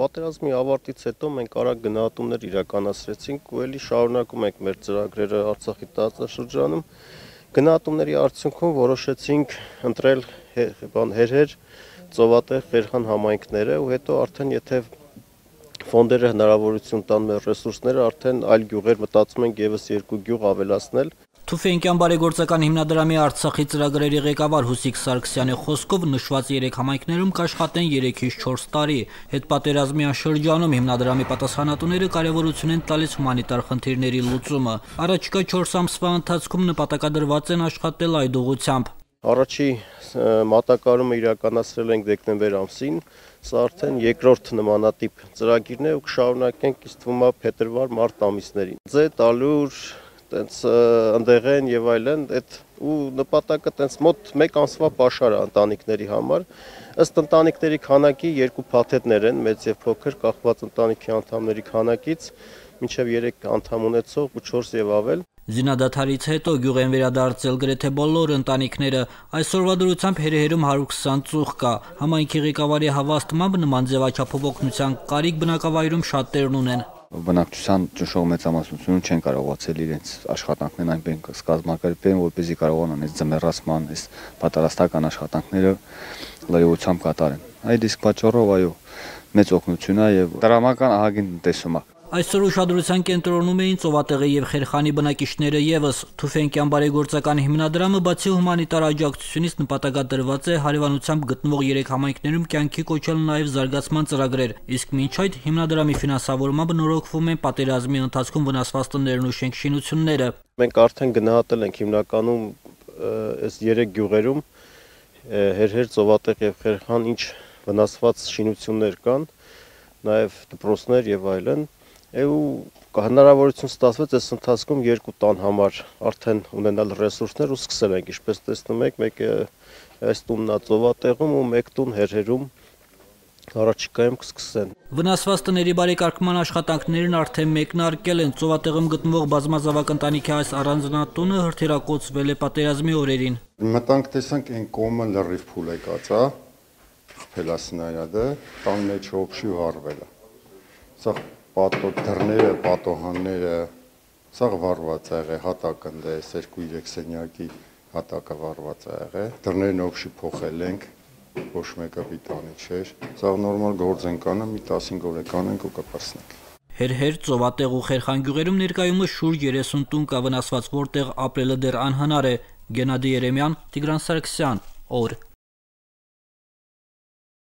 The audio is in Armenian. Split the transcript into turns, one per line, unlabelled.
Պատերազմի ավարտից հետո մենք արագ գնահատումներ իրականացրեցինք ու ելի շարունակում ենք մեր ծրագրերը Արցախի տարածաշրջանում։ Գնահատումների արդյունքում որոշեցինք ընտրել բան հերհեր ծովատեղ Ֆերխան համայնքները ու հետո արդեն եթե ֆոնդերը հնարավորություն տան մեր ռեսուրսները արդեն այլ գյուղեր մտածում ենք եւս երկու գյուղ ավելացնել
Թուֆենկյան բարեգործական հիմնադրամի Արցախի ծրագրերի ղեկավար Հուսիկ Սարգսյանի խոսքով նշված 3 համայնքներում կաշխատեն 3-ից 4 տարի։ Հետպատերազմյան շրջանում հիմնադրամի պատասխանատուները կարևորություն են տալիս հումանիտար խնդիրների լուծումը։ Առաջիկա 4 ամսվա ընթացքում նպատակադրված են աշխատել այդ ուղղությամբ։
Առաջի մատակարարումը իրականացրել ենք դեկտեմբեր ամսին, սա արդեն երկրորդ նմանատիպ ծրագիրն է ու կշարունակենք ըստ թվում է փետրվար-մարտ ամիսներին։ Ձե տալուր տենց ընդեղեն եւ այլն, այդ ու նպատակը տենց մոտ 1 ամսվա pašարը ընտանիքների համար։ Ըստ ընտանիքների քանակի երկու փաթեթներ են, մեծ եւ փոքր, կախված ընտանիքի անդամների քանակից, մինչև 3 անդամ ունեցող ու 4 եւ ավել։
Զինադատարից հետո գյուղ են վերադարձել գրեթե բոլոր ընտանիքները։ Այսօրվա դրությամբ հերհերում 120 ծուխ կա։ Համայնքի ղեկավարի հավաստմամբ նման ձևաչափով օգնության կարիք բնակավայրում շատերն ունեն
բնակչության ճնշող մեծամասնությունը չեն կարողացել իրենց աշխատանքներն այնպես կազմակերպեն, որպեսզի կարողանան այս ձմեռացման, այս պատրաստական աշխատանքները լայությամբ կատարեն։ Այդ իսկ պատճառով այո, մեծ օգնություն է եւ դրամական ահագին տեսում է։
Այսօր ուշադրության կենտրոնում էին Ծովատեղի եւ Խերխանի բնակիչները եւս Թուֆենկյան բարեգործական հիմնադրամը բացի հումանիտար աջակցությունից նպատակադրված է հարևանությամբ գտնվող 3 համայնքներում կյանքի կոչել նաեւ զարգացման ծրագրեր, իսկ մինչ այդ հիմնադրամի ֆինանսավորմամբ նորոգվում են պատերազմի ընթացքում վնասված տներն ու շենքշինությունները։
Մենք արդեն գնահատել ենք հիմնականում այս 3 գյուղերում Հերհեր, Ծովատեղ եւ Խերխան ինչ վնասված շինություններ կան, նաև դպրոցներ եւ այլն ու հնարավորություն ստացվեց այս ընթացքում երկու տան համար արդեն ունենալ ռեսուրսներ ու սկսել ենք ինչպես տեսնում եք մեկը այս տունն է ծովատեղում ու մեկ տուն հերհերում առաջիկայում կսկսեն։
Վնասված տների բարեկարգման աշխատանքներն արդեն մեկնարկել են։ Ծովատեղում գտնվող բազմազավակ ընտանիքի այս առանձնատունը հրթիռակոծվել է պատերազմի օրերին։
Մտանք տեսանք այն կողմը լրիվ փուլ եկած է, խփելասնայադը, տան մեջ հոգշի վառվել է։ Սա պատո դռները, պատոհանները, սա վառված է եղել հատակնդես 2-3 սենյակի հատակը վառված է եղել։ Դռներն օքշի փոխել ենք, ոչ մեկը պիտանի չէր։ Սա նորմալ գործ ենք անում, մի 15 օր կանենք ու կպրսնենք։
Հերհեր ծովատեղ ու Խերխան գյուղերում ներկայումս շուրջ 30 տուն կա վնասված, որտեղ ապրելը դեռ անհնար է։ Գենադի Երեմյան, Տիգրան Սարգսյան, օր